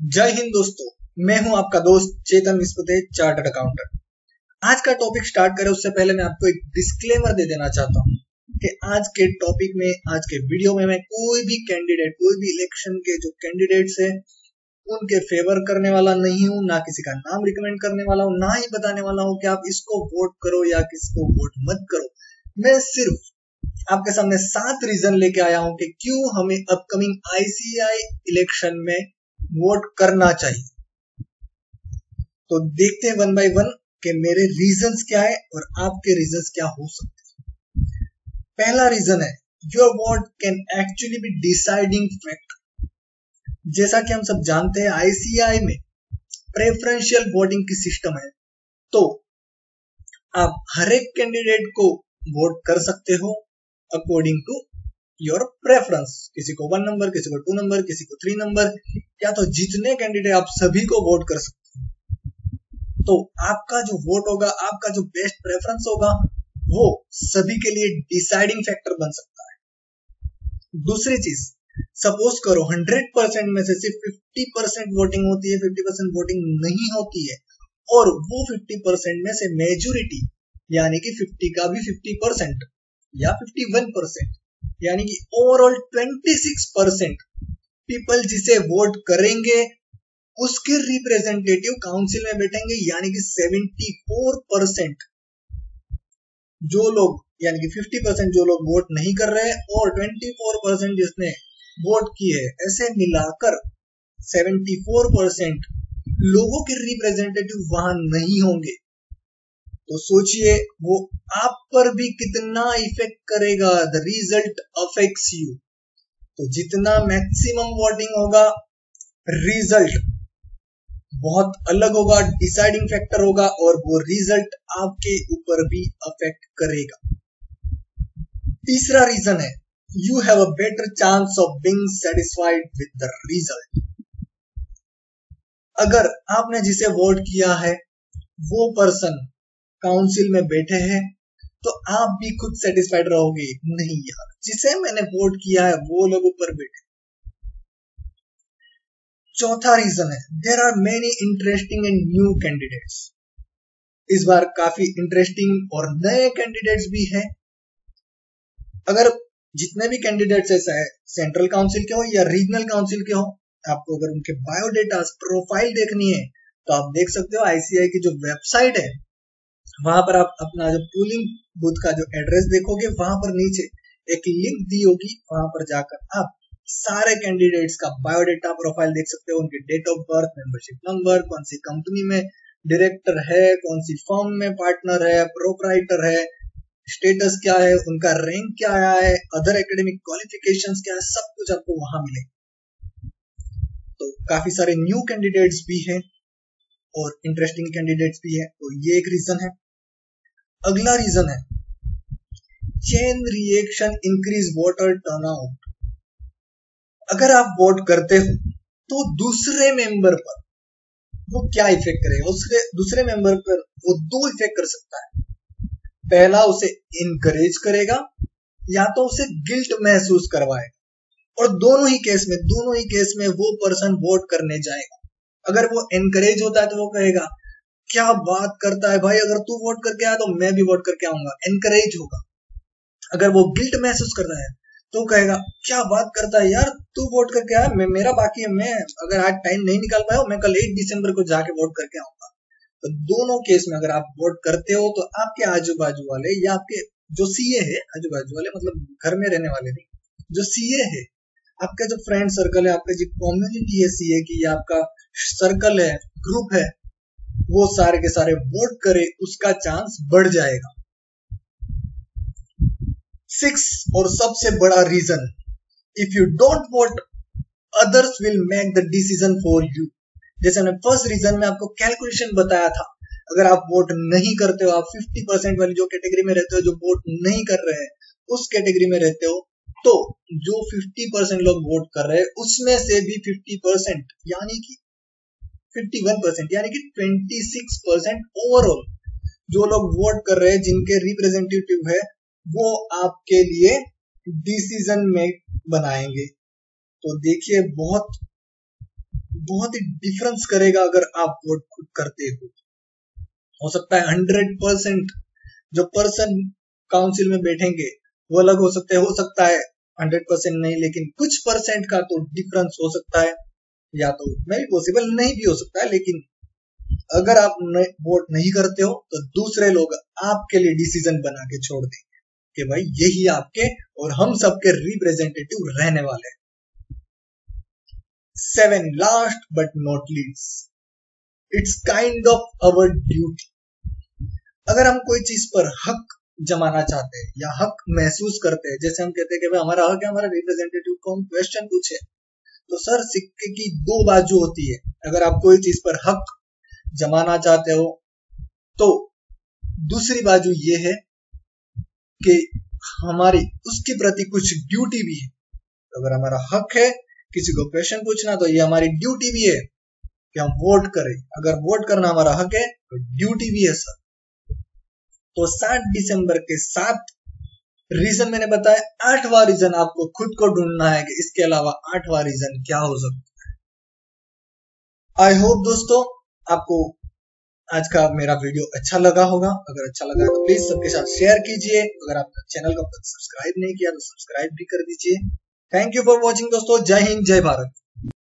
जय हिंद दोस्तों, मैं हूँ आपका दोस्त चेतन चार्टर्ड अकाउंटेंट आज का टॉपिक स्टार्ट करें, उससे पहले मैं आपको एक डिस्क्लेमर दे देना चाहता हूँ कि आज के टॉपिक में, आज के वीडियो में मैं कोई भी कैंडिडेट कोई भी इलेक्शन के जो कैंडिडेट्स हैं, उनके फेवर करने वाला नहीं हूँ, ना किसी का नाम रिकमेंड करने वाला हूँ, ना ही बताने वाला हूँ कि आप इसको वोट करो या किसको वोट मत करो। मैं सिर्फ़ आपके सामने सात रीजन लेके आया हूँ कि क्यों हमें अपकमिंग आईसीआई इलेक्शन में वोट करना चाहिए। तो देखते हैं वन बाय वन कि मेरे रीजंस क्या है और आपके रीजंस क्या हो सकते हैं। पहला रीजन है your vote can actually be deciding factor जैसा कि हम सब जानते हैं आईसीआई में प्रेफरेंशियल वोटिंग की सिस्टम है। तो आप हर एक कैंडिडेट को वोट कर सकते हो अकॉर्डिंग टू योर प्रेफरेंस किसी को वन नंबर किसी को टू नंबर किसी को थ्री नंबर या तो जितने कैंडिडेट आप सभी को वोट कर सकते हैं। तो आपका जो वोट होगा, आपका जो बेस्ट प्रेफरेंस होगा, वो सभी के लिए डिसाइडिंग फैक्टर बन सकता है। दूसरी चीज़ सपोज़ करो 100 परसेंट में से सिर्फ़ 50 परसेंट वोटिंग होती है 50 परसेंट वोटिंग नहीं होती है, और वो 50 परसेंट में से मेजोरिटी यानी कि 50 का भी 50 परसेंट या 51 परसेंट यानी कि ओवरऑल 26 परसेंट पीपल जिसे वोट करेंगे, उसके रिप्रेजेंटेटिव काउंसिल में बैठेंगे, यानी कि 74 परसेंट जो लोग, यानी कि 50 परसेंट जो लोग वोट नहीं कर रहे और 24 परसेंट जिसने वोट की है, ऐसे मिलाकर 74 परसेंट लोगों के रिप्रेजेंटेटिव वहाँ नहीं होंगे। तो सोचिए, वो आप पर भी कितना इफ़ेक्ट करेगा द रिज़ल्ट अफेक्ट्स यू तो जितना मैक्सिमम वोटिंग होगा रिज़ल्ट बहुत अलग होगा डिसाइडिंग फैक्टर होगा, और वो रिज़ल्ट आपके ऊपर भी अफेक्ट करेगा. तीसरा रीजन है you have a better chance of being satisfied with the result अगर आपने जिसे वोट किया है, वो पर्सन काउंसिल में बैठे हैं तो आप भी खुद सेटिस्फाइड रहोगे, नहीं यार। जिसे मैंने वोट किया है, वो लोग ऊपर बैठे। चौथा रीजन है there are many interesting and new candidates इस बार काफ़ी इंटरेस्टिंग और नए कैंडिडेट्स भी हैं। अगर जितने भी कैंडिडेट्स है सेंट्रल काउंसिल के हो या रीजनल काउंसिल के हो, आपको अगर उनके बायोडेटा प्रोफ़ाइल देखनी है तो आप देख सकते हो आईसीआई की जो वेबसाइट है वहाँ पर आप अपना जो पोलिंग बूथ का जो एड्रेस देखोगे, वहाँ पर नीचे एक लिंक दी होगी, वहाँ पर जाकर आप सारे कैंडिडेट्स का बायोडेटा प्रोफ़ाइल देख सकते हो, उनके date of birth membership number कौन सी कंपनी में डायरेक्टर है, कौन सी फॉर्म में पार्टनर है प्रोपराइटर है स्टेटस क्या है, उनका रैंक क्या आया है अदर एकेडमिक क्वालिफिकेशंस क्या है, सब कुछ आपको वहाँ मिले तो काफ़ी सारे न्यू कैंडिडेट्स भी हैं और इंटरेस्टिंग कैंडिडेट्स भी है तो ये एक रीजन है। अगला रीजन है chain reaction increase voter turnout अगर आप वोट करते हो तो दूसरे मेंबर पर वो क्या इफ़ेक्ट करेगा? उसके दूसरे मेंबर पर वो दो इफ़ेक्ट कर सकता है। पहला उसे इनकरेज करेगा, या तो उसे गिल्ट महसूस करवाएगा। और दोनों ही केस में, दोनों ही केस में वो पर्सन वोट करने जाएगा। अगर वो एनकरेज होता है तो वो कहेगा, क्या बात करता है भाई? अगर तू वोट करके आया तो मैं भी वोट करके आऊँगा। एनकरेज होगा। अगर वो गिल्ट महसूस कर रहा है तो कहेगा, क्या बात करता है यार? तू वोट करके आया, मैं, मेरा बाकी है, मैं अगर आज टाइम नहीं निकाल पाया मैं कल एक दिसंबर को जाके वोट करके आऊँगा। तो दोनों केस में अगर आप वोट करते हो तो आपके आजू बाजू वाले या आपके जो सीए है आजू बाजू वाले मतलब घर में रहने वाले नहीं, जो सीए है आपका जो फ्रेंड सर्कल है, आपका जो कम्युनिटी है सीए की आपका सर्कल है ग्रुप है, वो सारे के सारे वोट करे, उसका चांस बढ़ जाएगा। सिक्स और सबसे बड़ा reason if you don't vote others will make the decision for you जैसे मैंने फ़र्स्ट रीजन में आपको कैलकुलेशन बताया था, अगर आप वोट नहीं करते हो, आप 50 परसेंट वाली जो कैटेगरी में रहते हो, जो वोट नहीं कर रहे हैं, उस कैटेगरी में रहते हो तो जो 50 परसेंट लोग वोट कर रहे हैं, उसमें से भी 50 परसेंट यानी कि 51 परसेंट यानी कि 26 परसेंट ओवरऑल जो लोग वोट कर रहे हैं, जिनके रिप्रेजेंटेटिव है, वो आपके लिए डिसीज़न में बनाएँगे। तो देखिए, बहुत बहुत ही डिफरेंस करेगा अगर आप वोट खुद करते हो। हो सकता है हंड्रेड परसेंट जो पर्सन काउंसिल में बैठेंगे, वो अलग हो सकते हैं, हो सकता है हंड्रेड परसेंट नहीं, लेकिन कुछ परसेंट का तो डिफरेंस हो सकता है, या तो मे भी पॉसिबल नहीं भी हो सकता है, लेकिन अगर आप वोट नहीं करते हो तो दूसरे लोग आपके लिए डिसीज़न बना के छोड़ देंगे कि भाई यही आपके और हम सबके रिप्रेजेंटेटिव रहने वाले हैं। Seven last but not Leeds it's kind of our duty अगर हम कोई चीज़ पर हक जमाना चाहते हैं या हक महसूस करते हैं। जैसे हम कहते हैं कि भाई हमारा हक है, हमारा रिप्रेजेंटेटिव को हम क्वेश्चन पूछे। तो सर, सिक्के की दो बाजू होती है। अगर आप कोई चीज़ पर हक जमाना चाहते हो तो दूसरी बाजू ये है कि हमारी, उसके प्रति कुछ ड्यूटी भी है। अगर हमारा हक है किसी को क्वेश्चन पूछना तो ये हमारी ड्यूटी भी है कि हम वोट करें। अगर वोट करना हमारा हक है तो ड्यूटी भी है, सर। तो सात दिसंबर के सात रीजन मैंने बताया, आठवां रीजन आपको खुद को ढूंढना है कि इसके अलावा आठवां रीजन क्या हो सकता है। आई होप दोस्तों आपको आज का मेरा वीडियो अच्छा लगा होगा। अगर अच्छा लगा तो प्लीज़ सबके साथ शेयर कीजिए। अगर आप चैनल को सब्सक्राइब नहीं किया तो सब्सक्राइब भी कर दीजिए। थैंक यू फॉर वॉचिंग दोस्तों। जय हिंद, जय भारत।